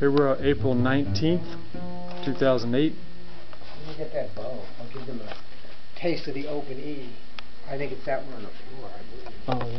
Here we're April 19th, 2008. Let me get that bow. I'll give them a taste of the open E. I think it's that one on the floor, I believe. Oh.